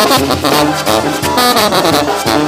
Thank you.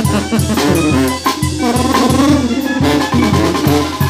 Ha ha ha ha ha!